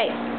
Okay,